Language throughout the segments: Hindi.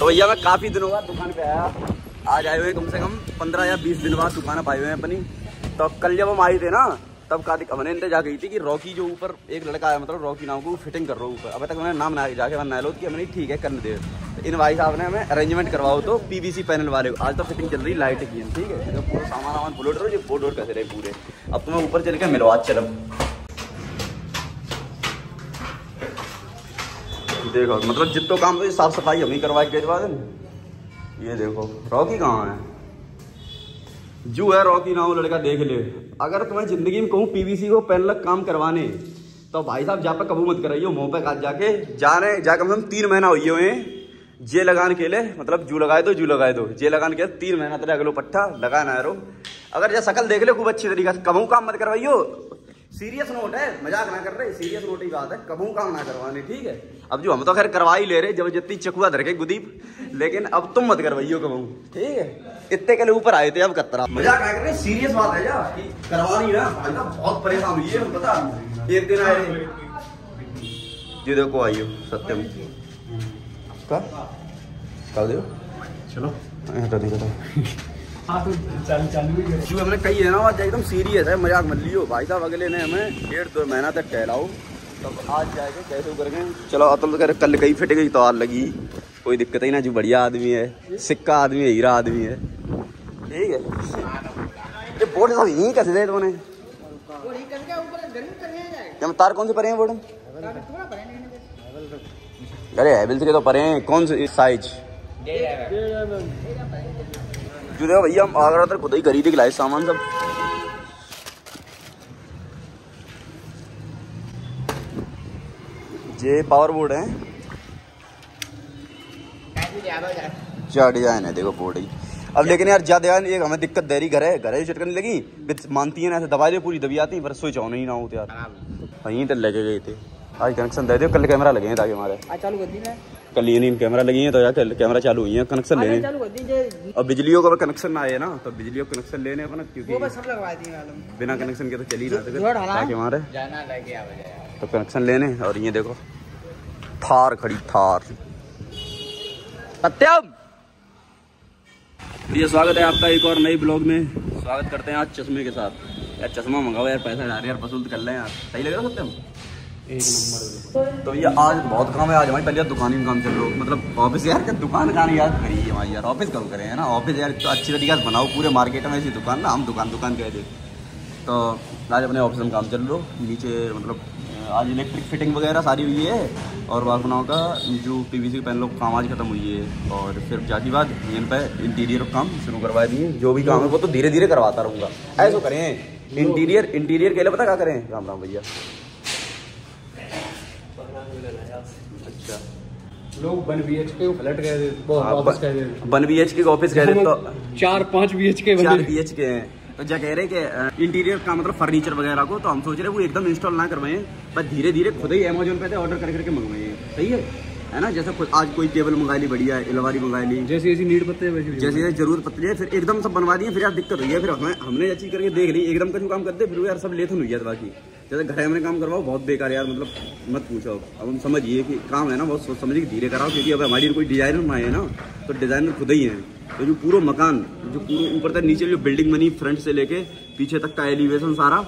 तो भैया, मैं काफ़ी दिनों बाद दुकान पे आया। आज आए हुए कम से कम पंद्रह या बीस दिन बाद दुकान पाए हुए हैं अपनी। तो कल जब हम आए थे ना, तब का हमने इंतज़ार गई थी कि रॉकी जो ऊपर एक लड़का आया मतलब रॉकी नाम को फिटिंग कर रहा हूँ ऊपर। अभी तक मैंने नाम ना जाके मैंने नालोद की हमने ठीक है, करने दे। तो इन भाई साहब ने हमें अरेंजमेंट करवाओ तो पीवीसी पैनल वाले आज तो फिटिंग चल रही लाइट की ठीक है? तो पूरा सामान वामान बुलेट रहो जो बोर्ड वोर्ड कैसे रहे पूरे। अब तुम्हें ऊपर चल के मिलवा चलो। देखो मतलब जितना काम तो साफ़ सफ़ाई हम ही करवा के बाद ये देखो, रॉकी कहाँ है? जू है रॉकी नाम लड़का देख ले। अगर तुम्हें ज़िंदगी में कहूँ पीवीसी को पैनल काम करवाने तो भाई साहब जा पे कबू मत कराइयो, मुँह पे काट जाके। जाने जाकर हम तीन महीना हुई हुए जे लगाने के लिए मतलब जू लगाए दो, जू लगाए दो। जे लगाने के तीन महीना तेरे अगलो पट्टा, लगा ना रो। अगर जैसा शकल देख ले, खूब अच्छी तरीके से। कबू काम मत करवाइयो। सीरियस नोट है मज़ाक ना कर रहे सीरियस नोट ही बात है कबू काम ना करवाने ठीक है? अब जो हम तो खैर करवा ही ले रहे जब जितनी चकुआ धर के गुदीप लेकिन अब तुम मत करवाइयो कबू। ठीक है? इतने के लिए ऊपर आए थे अब कतरा। मज़ाक ना कर रहे सीरियस बात है जा कि करवानी ना बहुत परेशान हुई है पता एक दिन आए। जी देखो आइयो सत्यम का चलो। तो नहीं तो हमने कही है ना, आज एकदम सीरियस है, मज़ाक मत लियो। भाई साहब, अगले ने हमें डेढ़ दो महीना तक टहलाओ। तब आज जाएँगे कैसे करके चलो अतुल कर कल गई फिट गई तो लगी। कोई दिक्कत ही ना, जो बढ़िया आदमी है, सिक्का आदमी है, हीरा आदमी है। ठीक है। बोर्ड सब यहीं कैसे दे तुमने हम तार कौन से परे हैं, बोर्ड? अरे हैवल्स के तो परे हैं। कौन से साइज़ जो देखो भैया हम आगरा तक खुद ही खरीद के लाए सामान सब। ये पावर बोर्ड है। क्या डिज़ाइन है देखो बोर्ड ही। अब लेकिन यार ज़्यादा एक हमें दिक्कत दे रही घर है घर है चटकने लगी? मानती है ना ऐसे दवाई दे पूरी दबी आती है पर स्विच ऑन ही ना हो तो यार। वहीं तक लगे गए थे। आज कनेक्शन दे दो कल कैमरा लगे हैं ताकि हमारे। चालू कर दी मैं। कल ये नहीं कैमरा लगी है तो यार कैमरा चालू हुई है कनेक्शन लेने। अब बिजलियों का कनेक्शन आए ना तो बिजलियों का कनेक्शन लेने अपना क्योंकि बस सब लगवा दी मालूम। बिना कनेक्शन के तो चल ही ना सके हमारे जाना लगे आ बजाया तो कनेक्शन लेने और ये देखो थार खड़ी थार। सत्यम! ये स्वागत है आपका एक और नई ब्लॉग में। स्वागत करते हैं आज चश्मे के साथ। यार चश्मा मंगाओ यार पैसा डाल यार वसूल कर लें यार। सही लग रहा है सत्यम? एक नंबर तो ये आज बहुत काम है आज हमारी पहले दुकान में काम चल रहा है। मतलब ऑफ़िस यार क्या दुकान का याद करिए हमारी यार ऑफ़िस कब करें है ना? ऑफ़िस यार तो अच्छी तरीके से बनाओ पूरे मार्केट में ऐसी दुकान ना हम दुकान दुकान कह दे तो आज अपने ऑफ़िस में काम चल रहा हो नीचे मतलब आज इलेक्ट्रिक फिटिंग वगैरह सारी हुई है और बागुनाओं का जो पीवीसी के पैनलों का काम आज खत्म हुई है और फिर जाके बाद इन पे इंटीरियर काम शुरू करवा दिए जो भी काम है वो तो धीरे धीरे करवाता रहूँगा। ऐसा करें इंटीरियर इंटीरियर के लिए पता क्या करें? राम राम भैया। अच्छा। लोग वन बी एच के फ्लैट हाँ, वन बी एच के ऑफ़िस रहे तो चार पाँच बी एच के चार बी एच के हैं। तो क्या कह रहे कि इंटीरियर का मतलब फर्नीचर वगैरह को तो हम सोच रहे हैं वो एकदम इंस्टॉल ना करवाएँ पर धीरे धीरे खुद ही अमेजोन पे ऑर्डर कर करके मंगवाएँ। सही है? है ना? जैसे आज कोई टेबल मंगा ली बढ़िया है अलमारी मंगा ली। जैसी जैसी नीड पत्ते वैसी। जैसे जैसे ज़रूरत पड़ती है फिर एकदम सब बनवा दिए फिर यार दिक्कत हुई है फिर हमें हमने ये चीज़ करके देख ली एकदम का काम करते फिर यार सब लेथन हुई है बाकी। जैसे घर में काम करवाओ बहुत बेकार यार मतलब मत पूछो। अब हम समझिए कि काम है ना बहुत सोच समझिए धीरे कराओ क्योंकि अब हमारी कोई डिज़ाइनर ना है ना तो डिज़ाइनर खुद ही है। तो जो पूरा मकान जो पूरा ऊपर तक नीचे जो बिल्डिंग बनी फ्रंट से लेके पीछे तक का एलिवेशन सारा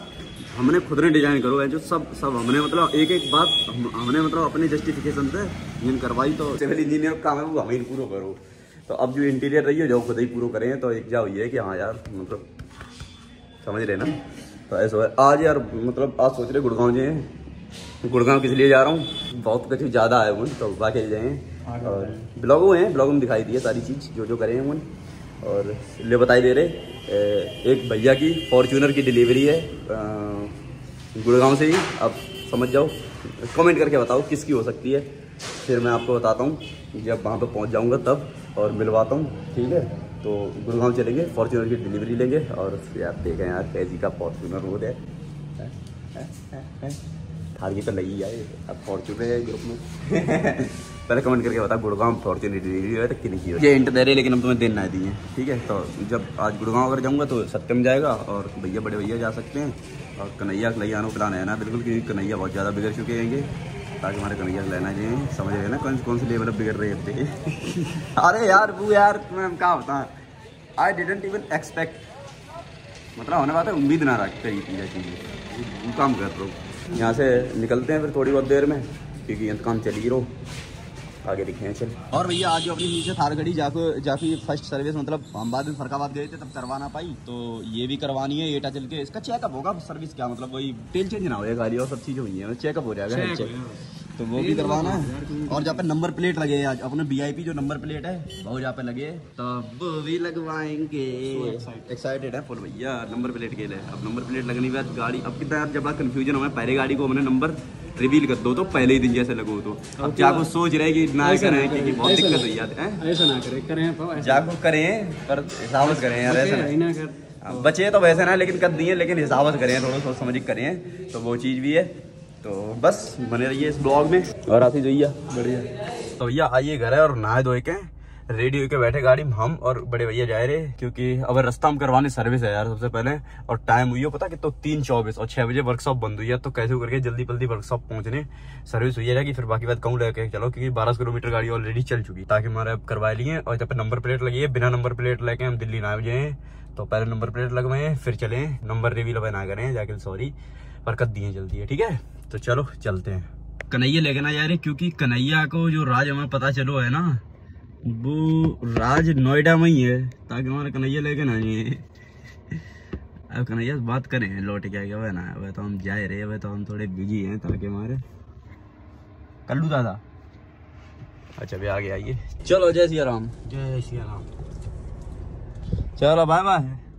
हमने खुद ने डिज़ाइन करो है जो सब सब हमने मतलब एक एक बात हम, हमने मतलब अपने जस्टिफिकेशन से इन करवाई तो सिविल इंजीनियर काम है वो हमें पूरा करो। तो अब जो इंटीरियर रही है जो खुद ही पूरा करें तो एक जा हुई है कि हाँ यार मतलब समझ रहे ना? तो ऐसा है आज यार मतलब आज सोच रहे गुड़गांव जाए। गुड़गांव किस लिए जा रहा हूँ? बहुत कुछ ज़्यादा आए हुए तो बाकी जाए। और ब्लॉग हुए हैं ब्लॉग में दिखाई दिए सारी चीज़ जो जो करे हैं उन और ले बताई दे रहे एक भैया की फॉर्चूनर की डिलीवरी है गुड़गांव से ही। आप समझ जाओ। कमेंट करके बताओ किसकी हो सकती है। फिर मैं आपको बताता हूँ जब वहाँ पे पहुँच जाऊँगा तब और मिलवाता हूँ ठीक है? तो गुड़गांव चलेंगे फॉर्चूनर की डिलीवरी लेंगे और फिर आप देखें यार कैसी का फॉर्चूनर रोड है हैं? हैं? हैं? हैं? थार की तो लगी जाए अब फॉर्चूनर है ग्रुप में पहले कमेंट करके बता गुड़गांव फॉर्चूनर डिलीवरी है तो कि नहीं ये इंट दे रहे लेकिन हम तुम्हें दिन ना दिए ठीक है तो जब आज गुड़गांव अगर जाऊँगा तो सत्यम जाएगा और भैया बड़े भैया जा सकते हैं और कन्हैया कन्हैया को प्लान है ना बिल्कुल क्योंकि कन्हैया बहुत ज़्यादा बिगड़ चुके हैंगे ताकि हमारे कन्हैया लेना चाहिए समझ रहे ना कौन कौन से लेवल बिगड़ रहे थे अरे यार, वो यार, मैं क्या बता आई डिडेंट इवन एक्सपेक्ट मतलब होने बात है, उम्मीद ना रखते करी थी चीज़ें काम कर रहा हूँ। यहाँ से निकलते हैं फिर थोड़ी बहुत देर में, क्योंकि यहाँ काम चली रहो आगे दिखे हैं चल और भैया आज अपनी नीचे थार गड़ी जाको जाके फ़र्स्ट सर्विस मतलब हम बाद में फरकाबाद गए थे तब करवा ना पाई तो ये भी करवानी है एटा चल के। इसका चेकअप होगा सर्विस क्या? मतलब वही तेल चेंज ना हो गाड़ी और सब चीज़ हुई है चेकअप हो जाएगा हेल्थ चेक तो वो भी करवाना है। और जहाँ पे नंबर प्लेट लगे हैं आज अपने वीआईपी जो नंबर प्लेट है वो जहाँ पे लगे तब वो भी लगवाएँगे। एक्साइटेड है फुल भैया नंबर प्लेट के लिए। अब नंबर प्लेट लगने के बाद गाड़ी अब कितना जब कंफ्यूजन हमें पहले गाड़ी को हमने नंबर रिवील कर दो तो पहले ही दिन जैसे लगो तो। अब जाको सोच रहे कि ना करें क्योंकि बहुत दिक्कत हुई जाती है? ऐसा ना करे करें तो जाको करें पर हिसाब से करें यार ऐसा ना। कर। हाँ, बचे तो वैसे ना लेकिन कर दिए लेकिन हिसाब से करें थोड़ा सोच समझ करें तो वो चीज़ भी है। तो बस बने रहिए इस ब्लॉग में। और आती भैया बढ़िया। तो भैया आइए घर है और नहाए धोए के रेडी होके बैठे गाड़ी में हम और बड़े भैया जाए रहे क्योंकि अब रास्ता हम करवाने सर्विस है यार सबसे पहले, और टाइम हुई है, पता कि तो तीन चौबीस, और छह बजे वर्कशॉप बंद हुई है तो कैसे करके जल्दी जल्दी वर्कशॉप पहुँचने सर्विस हुई है कि फिर बाकी बात कहूँ लेके चलो, क्योंकि बारह किलोमीटर गाड़ी ऑलरेडी चल चुकी, ताकि हमारे अब करवा लिए, और जब नंबर प्लेट लगी है, बिना नंबर प्लेट लेके हम दिल्ली ना जाए तो पहले नंबर प्लेट लगवाए, फिर चले नंबर रिवील अब ना करें, जाके सॉरी पर कर दिए जल्दी है ठीक है? तो चलो, चलते हैं। कन्हैया लेके ना जा रहे, क्योंकि कन्हैया को जो राज हमें पता चलो है ना वो राज नोएडा में ही है ताकि हमारे कन्हैया लेके ना आइए। अब कन्हैया से बात करें लौट के आगे वह ना वह तो हम जाए रहे वह तो हम थोड़े बिज़ी हैं ताकि हमारे कल्लू दादा। अच्छा भी आगे आइए। चलो जय सिया राम। जय सिया राम। चलो बाय बाय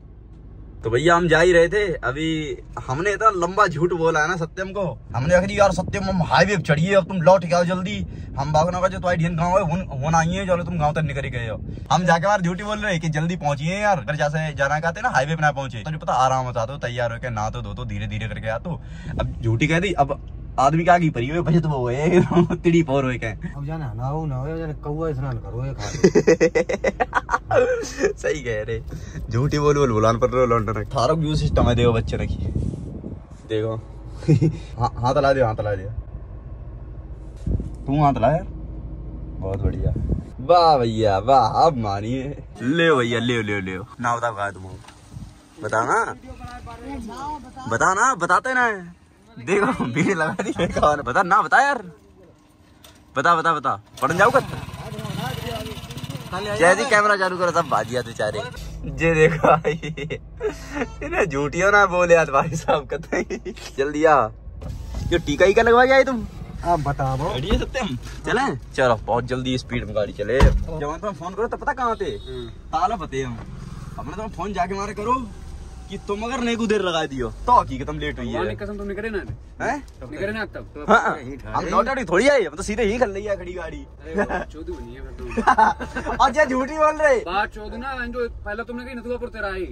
तो भैया, हम जा ही रहे थे। अभी हमने इतना लंबा झूठ बोला है ना सत्यम को। हमने आखिर यार सत्यम, हम हाईवे पे चढ़िए, अब तुम लौट के आओ जल्दी। हम बागना का जो तुम्हारी ढीन गाँव है, वो आई है, चलो तुम गाँव तक निकल ही गए हो। हम जाके बार झूठी बोल रहे हैं, कि जल्दी पहुंचिए यार। अगर जैसे जाना कहते ना हाईवे पर ना पहुँचे तो पता, आराम से आते हो तैयार होकर ना तो दो तो धीरे धीरे करके आ तो। अब झूठी कह दी, अब आदमी का आगे परी हुए बचत वो है तिड़ी पोर हुए कहें अब जाना नहाओ नहाओ जाने कौआ स्नान करो ये खा सही कह रहे। झूठी बोल बोल बुलान पर रो लौंडा ना थारो व्यू सिस्टम है देखो बच्चे रखी। देखो। हाँ हाथ ला दिया हाथ ला दिया। तू हाथ ला यार। बहुत बढ़िया। वाह भैया वाह अब मानिए। ले भैया ले ले ले ना बता कहा तुम बताना। बताना बताते ना देखो भीड़ लगा दी बेकार बता ना बता यार। बता बता बता। पढ़न जाऊ कत जैसे कैमरा चालू करो सब बाजिया बेचारे। जे देखो इन्हें झूठियो ना बोले आज भाई साहब कहते जल्दी आ। ये टीका ही का लगवा गया तुम? आप बताओ। रेडी है सत्यम चले? चलो बहुत जल्दी स्पीड में गाड़ी चले। जब हम तुम्हें फ़ोन करो तो पता कहाँ थे ताला पते हम। अपने तुम फ़ोन जाके मारे करो। कि तुम अगर नहीं को देर लगा दियो तो हकीकत हम लेट हुई है। कसम तुम निकले ना हैं? निकले ना हाँ, हम लौट थोड़ी आई हम तो सीधे ही खल रही है खड़ी गाड़ी। अरे है तुम अच्छा झूठी बोल रहे। बात ना जो पहले तुमने कही नथुआपुर तेरा आई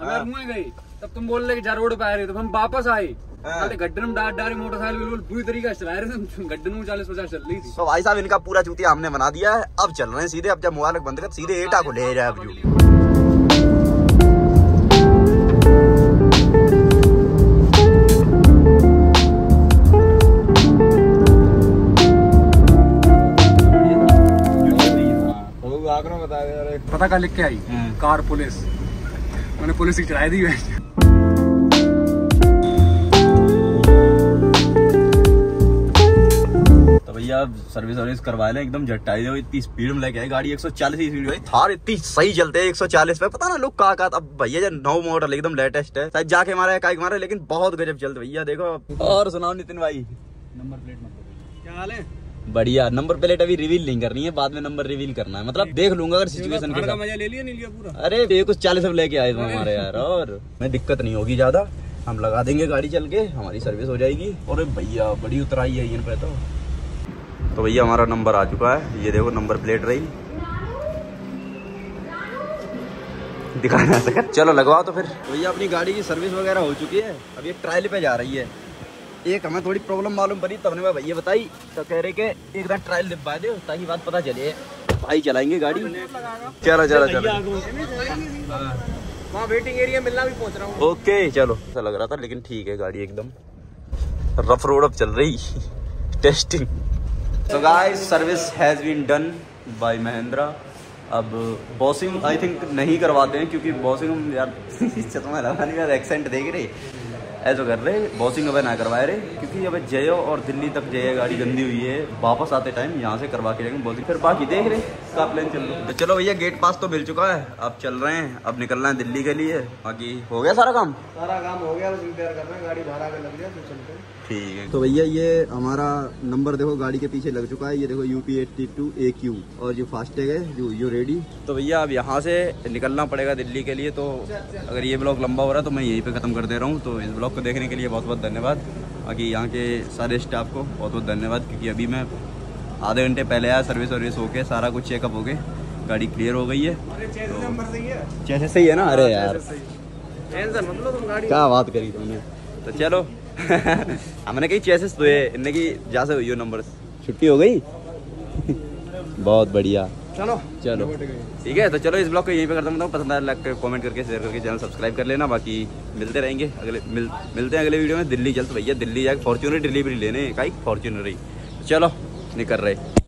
हमें मुँह गई तब तुम बोल रहे कि जा रोड पे आ रहे तो हम वापस आए। हाँ। गड्ढे में डाट डारी मोटरसाइकिल बिल्कुल पूरी तरीके से चला रहे थे। गड्ढे में चालीस पचास चल रही थी। तो भाई साहब इनका पूरा चूतिया हमने बना दिया है। अब चल रहे हैं सीधे अब जब मोबाइल बंद कर सीधे एटा को ले जाए अब पता क्या लिख के आई? हाँ। Car police. मैंने पुलिस की चढ़ाई दी है। तो भैया सर्विस वर्विस करवा लें एकदम झट्टाई दो इतनी स्पीड में लेके आए गाड़ी 140 की स्पीड में। थार इतनी सही चलते हैं 140 पे। पता ना लोग कहा कहा अब भैया जो नौ मॉडल एकदम लेटेस्ट है। शायद जाके मारा मारे काइक मारे लेकिन बहुत गजब चलते भैया देखो और सुनाओ नितिन भाई। नंबर प्लेट मत क्या हाल है? बढ़िया। नंबर प्लेट अभी रिवील नहीं करनी है बाद में नंबर रिवील करना है। मतलब देख लूँगा अगर सिचुएशन के साथ मज़ा ले लिया नहीं लिया पूरा? अरे ये कुछ चालीस अब लेके आए थे हमारे यार और मैं दिक्कत नहीं होगी ज़्यादा। हम लगा देंगे गाड़ी चल के हमारी सर्विस हो जाएगी। और भैया बड़ी उतराई है इन पे तो। तो भैया हमारा नंबर आ चुका है। ये देखो नंबर प्लेट रही। दिखाना चलो लगवाओ तो फिर। भैया अपनी गाड़ी की सर्विस वगैरह हो चुकी है। अब ये ट्रायल पे जा रही है। एक हमें थोड़ी प्रॉब्लम मालूम पड़ी तब ने मैं भैया बताई तो कह रहे कि एक बार ट्रायल दिखवा दो ताकि बात पता चले। भाई चलाएँगे गाड़ी। चलो चलो चलो। वहाँ वेटिंग एरिया मिलना भी पहुँच रहा हूँ। ओके चलो। ऐसा लग रहा था लेकिन ठीक है गाड़ी एकदम रफ रोड अब चल रही। Testing So guys, service has been done by Mahindra. अब बॉसिंग आई थिंक नहीं करवाते हैं क्योंकि बॉसिंग यार चश्मा लगा नहीं यार एक्सेंट देख रहे। ऐसा कर रहे बॉसिंग अब ना करवाए रहे क्योंकि अब जयो और दिल्ली तक जय, गाड़ी गंदी हुई है, वापस आते टाइम यहाँ से करवा के जाएँगे बॉसिंग फिर बाकी देख रहे का प्लान चल रहा तो चलो भैया गेट पास तो मिल चुका है, अब चल रहे हैं, अब निकलना है दिल्ली के लिए, बाकी हो गया सारा काम? सारा काम हो गया गाड़ी आके लग गया तो चलते ठीक है। तो भैया ये हमारा नंबर देखो गाड़ी के पीछे लग चुका है। ये देखो UP eighty two A Q और जो फास्टैग है जो यो रेडी तो भैया अब यहाँ से निकलना पड़ेगा दिल्ली के लिए तो अगर ये ब्लॉग लंबा हो रहा है तो मैं यहीं पे ख़त्म कर दे रहा हूँ। तो इस ब्लॉग को देखने के लिए बहुत बहुत धन्यवाद। बाकी यहाँ के सारे स्टाफ को बहुत बहुत धन्यवाद क्योंकि अभी मैं आधे घंटे पहले आया सर्विस वर्विस होके सारा कुछ चेकअप हो गए गाड़ी क्लियर हो गई है। तो जैसे सही है। ना? अरे यार। टेंशन मतलब तुम गाड़ी क्या बात करी तुमने। तो चलो हमने कई चेसेस तो ये इनने की जा से हुई हो नंबर छुट्टी हो गई? बहुत बढ़िया। चलो। चलो। ठीक है तो चलो इस ब्लॉग को यहीं पे करता हूँ पसंद आया लाइक कर कमेंट करके शेयर करके चैनल सब्सक्राइब कर लेना बाकी मिलते रहेंगे अगले मिल, मिलते हैं अगले वीडियो में। दिल्ली चल तो भैया दिल्ली जाके फॉर्चुनर डिलीवरी लेने का ही फॉर्चुनर ही। चलो निकल रहे।